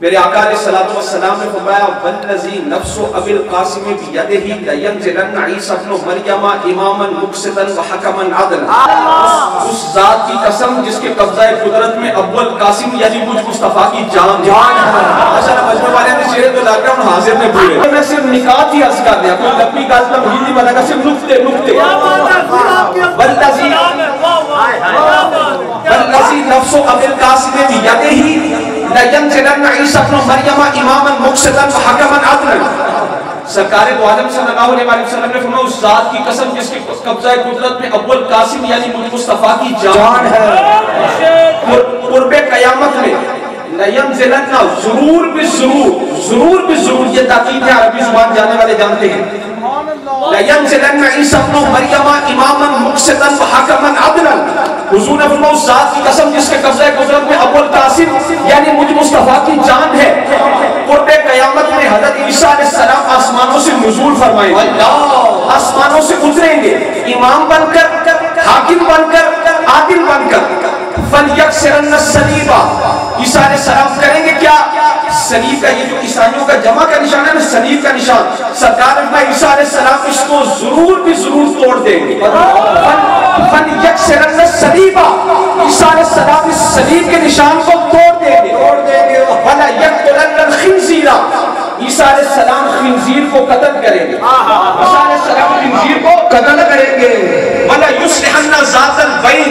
मेरे आका सलाम ने फरमाया वल्लजी नफ्सु अबिल कासिम बियदिही लयंजिलन ईसा इब्न मरियम इमामन मुक्सितन व हकमन अदल उस जात की कसम जिसके कब्जा कुदरत में अव्वल कासिम यानी मुझ मुस्तफ़ा की जान जान है माशाल्लाह मजमे वाले ने शेर तो लॉकडाउन हाजिर ने पूरे। मैं सिर्फ़ निकात ही अर्ज़ कर दिया कोई लंबी का मतलब हिंदी में लगा सिर्फ़ नुक्ते नुक्ते। वल्लजी वल्लजी नफ्सु अबिल कासिम बियदिही लयंजिलन ईसा इब्न मरियम इमामन मुक्सितन व हकमन अदलन सरकार दो आलम सल्लल्लाहु अलैहि वसल्लम ने फरमाया उस जात की कसम जिसके कब्जा कुदरत में अव्वल कासिम यानी मुस्तफ़ा की जान है कुर्बे कयामत में लयंजिलन ज़रूर भी ज़रूर ज़रूर भी ज़रूर ये ताकीद है अरबी ज़ुबान जानने वाले जानते हैं लयंजिलन ईसा इब्न मरियम इमामन मुक्सितन व हकमन अदलन हुजूर ने फरमाया उस जात की कसम जिसके कब्जा कुदरत में अव्वल कासिम यानी मुझ मुस्तफ़ा की जान है। कुर्बे कयामत में हज़रत ईसा अलैहिस्सलाम आसमानों से नुजूल फरमाएँगे। आसमानों से उतरेंगे। इमाम बनकर हाकिम बनकर आदिल बनकर। फल यकसरन सलीबा। ईसा अलैहिस्सलाम करेंगे क्या? सलीब का ये जो ईसाइयों का जमा का निशान है ना सलीब का निशान। सरकार अलैहिस्सलाम इसको ज़रूर भी ज़रूर तोड़ देंगे। यकसरन सलीबा ईसा अलैहिस्सलाम इस सलीब के निशान को तोड़ देंगे। तोड़ देंगे। यकतुलन खिंजीरा ईसा अलैहिस्सलाम खिंजीर को कत्ल करेंगे। ईसा अलैहिस्सलाम खिंजीर को कत्ल करेंगे। वला युस्लिहन्ना जातल बैन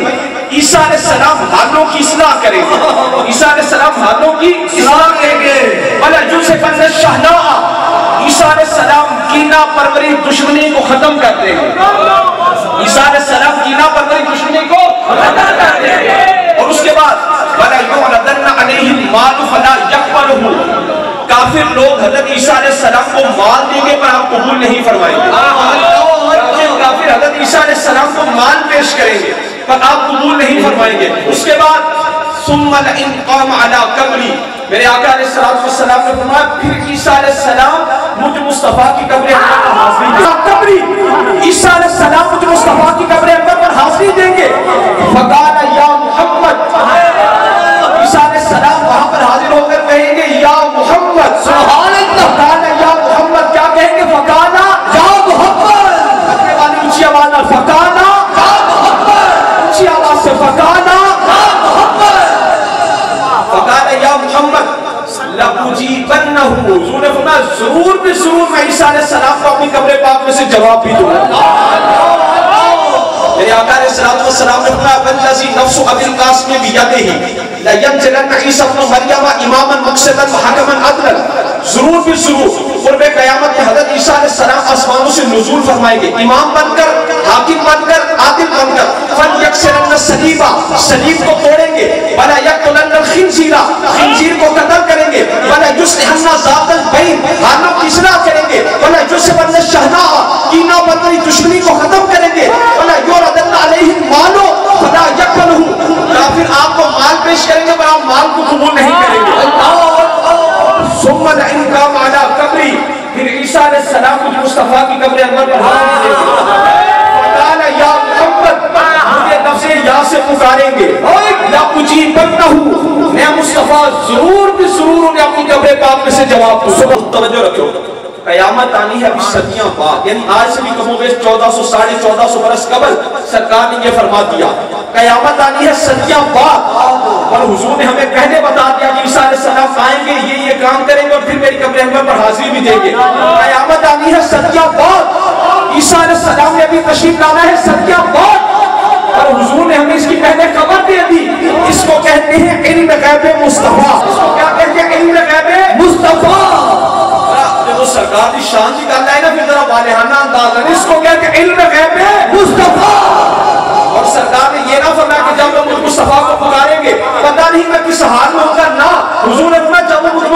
ईसा अलैहिस्सलाम हालों की इस्लाह करेंगे। ईसा अलैहिस्सलाम हालों की इस्लाह करेंगे वला युसफन शहना ईसा अलैहिस्सलाम कीना परवरी दुश्मनी को खत्म कर देंगे ईसा अलैहिस्सलाम कीना परवरी दुश्मनी को खत्म कर देंगे और उसके बाद वला काफिर लोग हज़रत ईसा अलैहिस्सलाम को माल देंगे, पर आप कबूल नहीं फरमाएँगे। काफिर हज़रत ईसा अलैहिस्सलाम को माल पेश करेंगे, पर आप कबूल नहीं फरमाएँगे। उसके बाद सुम्मल इनकाम अला कब्री मेरे आका अलैहिस्सलाम ने फरमाया, फिर ईसा अलैहिस्सलाम मुस्तफ़ा की कब्र देंगे कब्री। ईसा सलाम मुझ मुस्तफ़ा ज़रूर मैं ईसा अलैहिस्सलाम को अपनी कब्र पाक में से जवाब भी दूँगा। मेरे आका सलाम ने फरमाया वल्लजी नफ्सु अबिल कासिम बियदिही, ला यंजलन ईसा इब्न मरियम इमामन मुक्सितन व हकमन अदलन। ज़रूर भी ज़रूर, कुर्बे कयामत में हज़रत ईसा अलैहिस्सलाम आसमानों से नुजूल फरमाएँगे। इमाम बनकर, हाकिम बनकर, आदिल बनकर फल यकसरन सलीबा, सलीब को तोड़ेंगे। वला यकतुलन खिंजीरा, खिंजीर को कत्ल करेंगे वला युस्लिहन्ना जातल बैन हालों की इस्लाह करेंगे वला युसबन शहना कीना बदरी दुश्मनी को खत्म करेंगे वला युरदन अलैहि मालो फला यकलहु काफिर आपको माल पेश करेंगे पर आप माल को कबूल नहीं करेंगे सुम्मल इनकाम अला कब्री फिर ईसा अलैहिस्सलाम को मुस्तफ़ा की कब्र अंदर पर या मुझे नफ्से या से पुकारेंगे। या उजीबन्नहु मैं मुस्तफ़ा ज़रूर भी ज़रूर उन्हें अपनी कब्र पाक में से जवाब दूँगा तवज्जो रखो कयामत आनी है अभी सदियाँ बाद। यानी आज से भी कमो चौदह सौ, साढ़े चौदह सौ बरस कबल सरकार ने ये फरमा दिया। कयामत आनी है सदियाँ बाद। और हुजूर ने हमें पहले बता दिया कि ईसा अलैहिस्सलाम आएँगे, ये ये काम करेंगे और फिर मेरी कब्र अनवर पर हाजिरी भी देंगे। कयामत आनी है, सदियाँ बाद। ईसा अलैहिस्सलाम ने अभी तशरीफ़ लाना है, सदियाँ बाद। और हुजूर ने हमें इसकी पहले खबर दे दी। इसको कहते हैं इल्म गैब मुस्तफ़ा। क्या कहते हैं इल्म गैब मुस्तफ़ा? तो सरकार की शान की गल है ना, फिर जरा वालेहाना अंदाज है इसको कहते हैं इल्म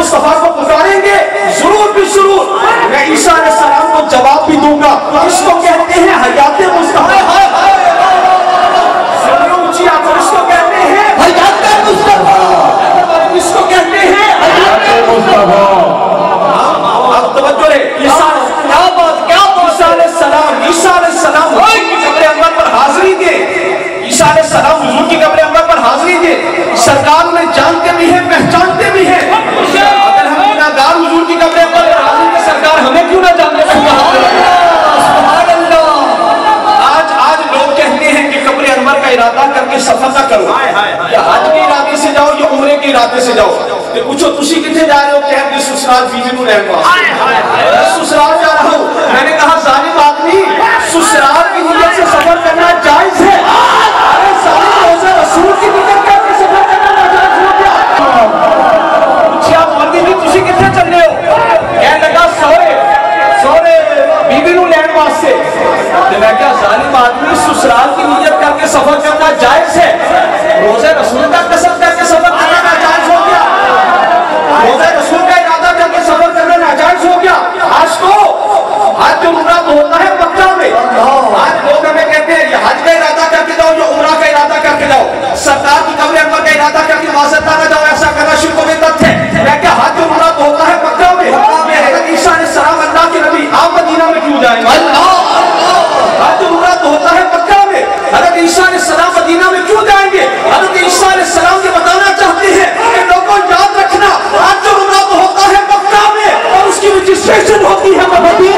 Mustafa'nın ਦੇ ਇਰਾਦੇ ਸੇ ਜਾਓ ਤੇ ਪੁੱਛੋ ਤੁਸੀਂ ਕਿੱਥੇ ਜਾ ਰਹੇ ਹੋ ਕਹਿ ਕੇ ससुराल बीवी को रहने हाय हाय ससुराल जा रहा हूँ। मैंने कहा बात नहीं ससुराल की वजह से सफ़र करना I should demonstration of the baby.